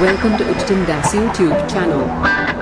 Welcome to Ujjtin Das YouTube channel.